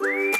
Bye.